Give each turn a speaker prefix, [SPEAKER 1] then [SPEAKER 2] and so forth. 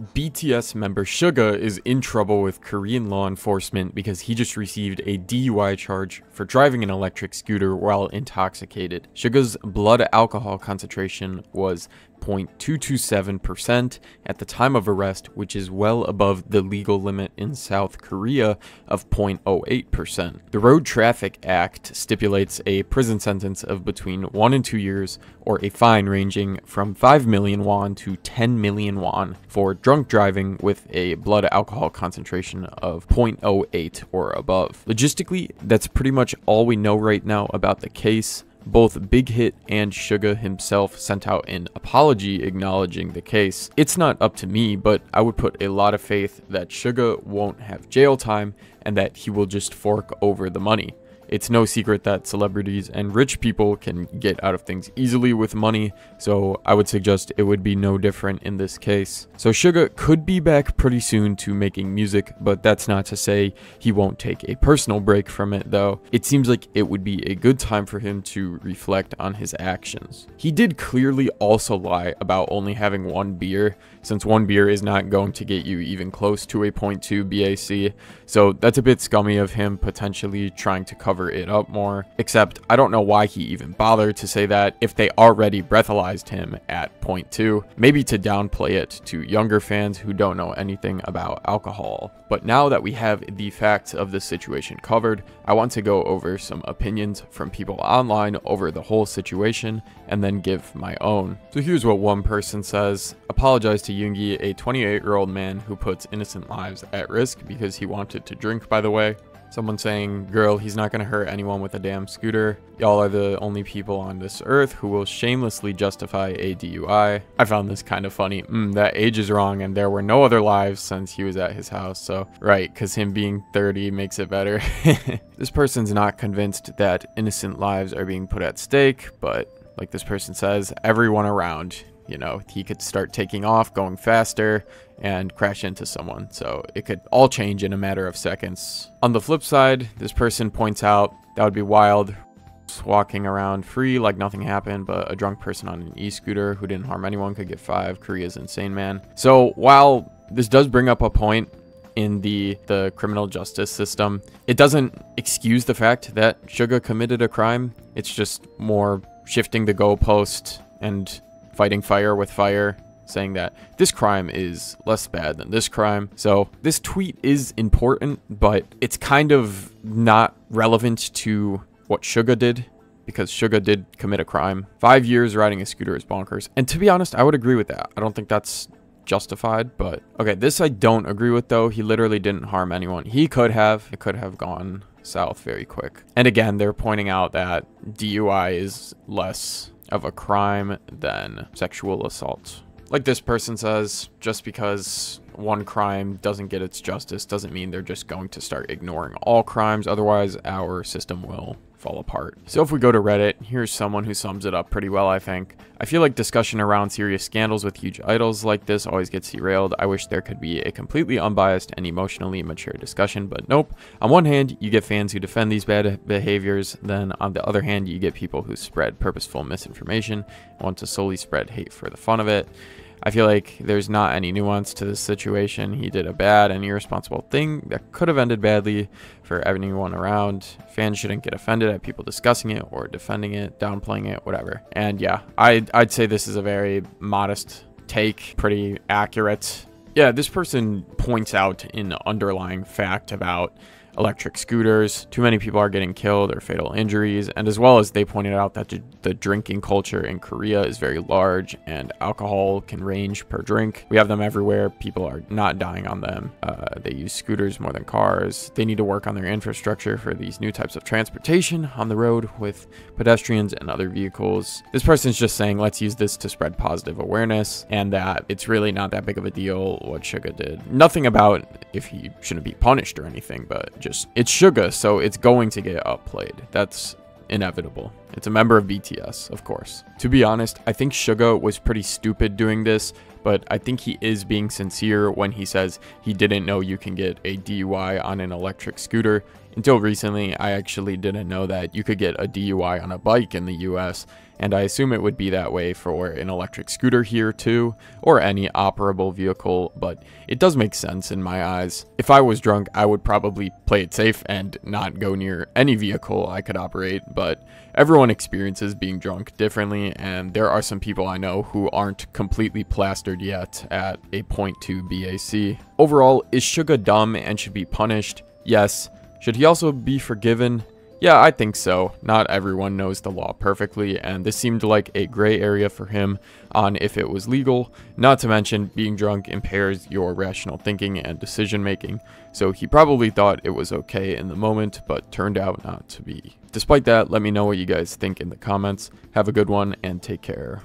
[SPEAKER 1] BTS member Suga is in trouble with Korean law enforcement because he just received a DUI charge for driving an electric scooter while intoxicated. Suga's blood alcohol concentration was 0.227% at the time of arrest, which is well above the legal limit in South Korea of 0.08%. The Road Traffic Act stipulates a prison sentence of between 1 and 2 years or a fine ranging from 5 million won to 10 million won for drunk driving with a blood alcohol concentration of 0.08 or above. Logistically, that's pretty much all we know right now about the case. Both Big Hit and Suga himself sent out an apology acknowledging the case. It's not up to me, but I would put a lot of faith that Suga won't have jail time and that he will just fork over the money. It's no secret that celebrities and rich people can get out of things easily with money, so I would suggest it would be no different in this case. So Suga could be back pretty soon to making music, but that's not to say he won't take a personal break from it though. It seems like it would be a good time for him to reflect on his actions. He did clearly also lie about only having one beer, since one beer is not going to get you even close to a 0.2 BAC, so that's a bit scummy of him potentially trying to cover cover it up more. Except I don't know why he even bothered to say that if they already breathalyzed him at point two, maybe to downplay it to younger fans who don't know anything about alcohol. But now that we have the facts of the situation covered, I want to go over some opinions from people online over the whole situation and then give my own. So here's what one person says. Apologize to Yoongi, a 28 year old man who puts innocent lives at risk because he wanted to drink by the way. Someone saying, girl, he's not to hurt anyone with a damn scooter. Y'all are the only people on this earth who will shamelessly justify a DUI. I found this kind of funny. Mm, that age is wrong and there were no other lives since he was at his house. So, right, because him being 30 makes it better. this person's not convinced that innocent lives are being put at stake, but like this person says, everyone around you know, he could start taking off, going faster, and crash into someone. So it could all change in a matter of seconds. On the flip side, this person points out that would be wild walking around free like nothing happened, but a drunk person on an e-scooter who didn't harm anyone could get five. Korea's insane, man. So while this does bring up a point in the the criminal justice system, it doesn't excuse the fact that Suga committed a crime. It's just more shifting the goalpost and fighting fire with fire, saying that this crime is less bad than this crime. So this tweet is important, but it's kind of not relevant to what Suga did because Suga did commit a crime. Five years riding a scooter is bonkers. And to be honest, I would agree with that. I don't think that's justified, but okay, this I don't agree with though. He literally didn't harm anyone. He could have. It could have gone south very quick. And again, they're pointing out that DUI is less of a crime than sexual assault. Like this person says, just because one crime doesn't get its justice doesn't mean they're just going to start ignoring all crimes. Otherwise, our system will fall apart. So if we go to Reddit, here's someone who sums it up pretty well, I think. I feel like discussion around serious scandals with huge idols like this always gets derailed. I wish there could be a completely unbiased and emotionally mature discussion, but nope. On one hand, you get fans who defend these bad behaviors, then on the other hand, you get people who spread purposeful misinformation and want to solely spread hate for the fun of it. I feel like there's not any nuance to this situation. He did a bad and irresponsible thing that could have ended badly for everyone around. Fans shouldn't get offended at people discussing it or defending it, downplaying it, whatever. And yeah, I'd, I'd say this is a very modest take, pretty accurate. Yeah, this person points out an underlying fact about electric scooters. Too many people are getting killed or fatal injuries. And as well as they pointed out that the drinking culture in Korea is very large and alcohol can range per drink. We have them everywhere. People are not dying on them. Uh, they use scooters more than cars. They need to work on their infrastructure for these new types of transportation on the road with pedestrians and other vehicles. This person's just saying, let's use this to spread positive awareness and that it's really not that big of a deal what Suga did. Nothing about if he shouldn't be punished or anything, but just it's Suga, so it's going to get upplayed. That's inevitable. It's a member of BTS, of course. To be honest, I think Suga was pretty stupid doing this, but I think he is being sincere when he says he didn't know you can get a DUI on an electric scooter. Until recently, I actually didn't know that you could get a DUI on a bike in the US, and I assume it would be that way for an electric scooter here too, or any operable vehicle, but it does make sense in my eyes. If I was drunk, I would probably play it safe and not go near any vehicle I could operate, but everyone experiences being drunk differently, and there are some people I know who aren't completely plastered yet at a 0.2 BAC. Overall, is Suga dumb and should be punished? Yes. Should he also be forgiven? Yeah, I think so. Not everyone knows the law perfectly, and this seemed like a gray area for him on if it was legal. Not to mention, being drunk impairs your rational thinking and decision making, so he probably thought it was okay in the moment, but turned out not to be. Despite that, let me know what you guys think in the comments. Have a good one, and take care.